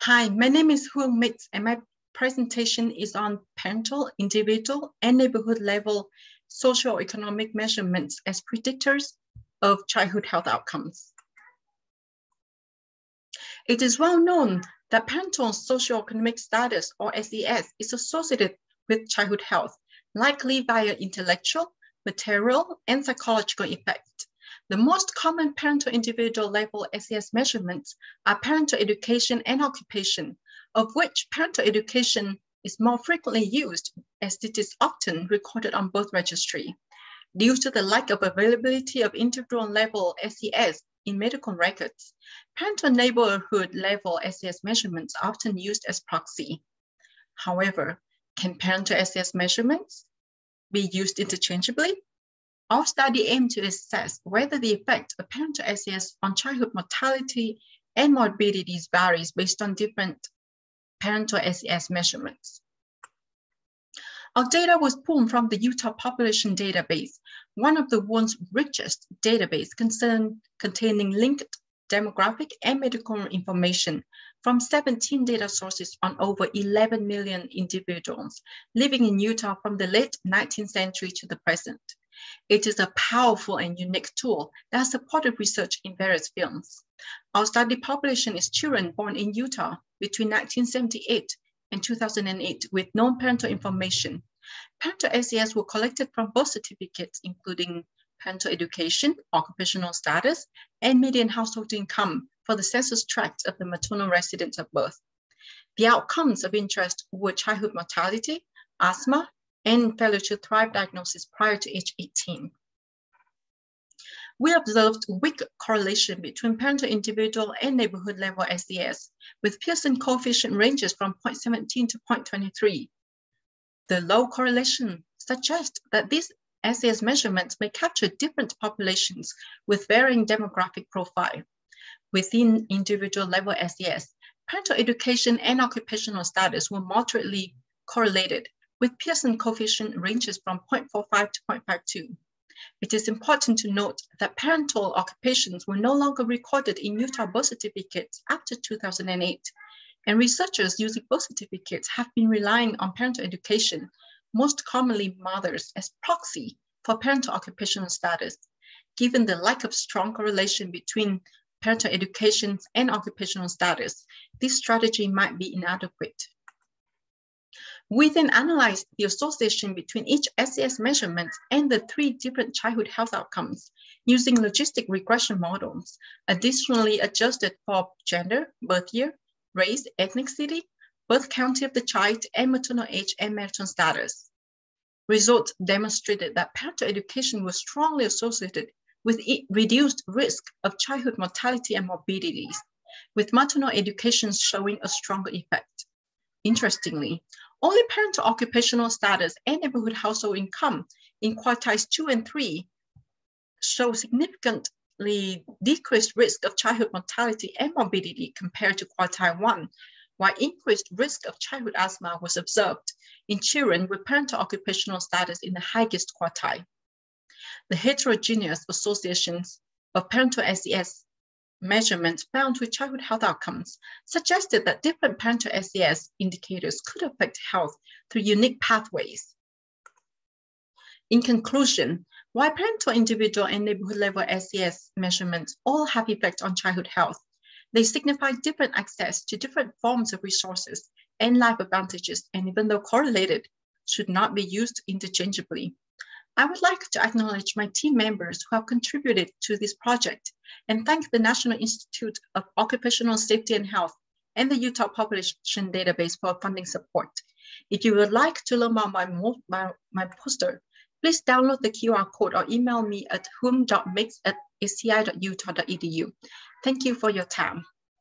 Hi, my name is Huong Mix and my presentation is on parental, individual, and neighborhood level socioeconomic measurements as predictors of childhood health outcomes. It is well known that parental socioeconomic status, or SES, is associated with childhood health, likely via intellectual, material, and psychological effects. The most common parental individual level SES measurements are parental education and occupation, of which parental education is more frequently used as it is often recorded on both registry. Due to the lack of availability of individual level SES in medical records, parental neighborhood level SES measurements are often used as proxy. However, can parental SES measurements be used interchangeably? Our study aimed to assess whether the effect of parental SES on childhood mortality and morbidities varies based on different parental SES measurements. Our data was pulled from the Utah Population Database, one of the world's richest database concern, containing linked demographic and medical information from 17 data sources on over 11 million individuals living in Utah from the late 19th century to the present. It is a powerful and unique tool that supported research in various fields. Our study population is children born in Utah between 1978 and 2008 with non-parental information. Parental SES were collected from birth certificates, including parental education, occupational status, and median household income for the census tract of the maternal residence of birth. The outcomes of interest were childhood mortality, asthma, and failure to thrive diagnosis prior to age 18. We observed weak correlation between parental individual and neighborhood level SES, with Pearson coefficient ranges from 0.17 to 0.23. The low correlation suggests that these SES measurements may capture different populations with varying demographic profile. Within individual level SES, parental education and occupational status were moderately correlated, with Pearson coefficient ranges from 0.45 to 0.52. It is important to note that parental occupations were no longer recorded in Utah birth certificates after 2008, and researchers using birth certificates have been relying on parental education, most commonly mothers, as proxy for parental occupational status. Given the lack of strong correlation between parental education and occupational status, this strategy might be inadequate. We then analyzed the association between each SES measurement and the three different childhood health outcomes using logistic regression models, additionally adjusted for gender, birth year, race, ethnicity, birth county of the child, and maternal age and marital status. Results demonstrated that parental education was strongly associated with reduced risk of childhood mortality and morbidities, with maternal education showing a stronger effect. Interestingly, only parental occupational status and neighborhood household income in quartiles two and three show significantly decreased risk of childhood mortality and morbidity compared to quartile one, while increased risk of childhood asthma was observed in children with parental occupational status in the highest quartile. The heterogeneous associations of parental SES measurements found with childhood health outcomes suggested that different parental SES indicators could affect health through unique pathways. In conclusion, while parental, individual, and neighborhood level SES measurements all have effect on childhood health, they signify different access to different forms of resources and life advantages, and even though correlated, should not be used interchangeably. I would like to acknowledge my team members who have contributed to this project and thank the National Institute of Occupational Safety and Health and the Utah Population Database for funding support. If you would like to learn more about my, my, my poster, please download the QR code or email me at huong.mix at sci.utah.edu. Thank you for your time.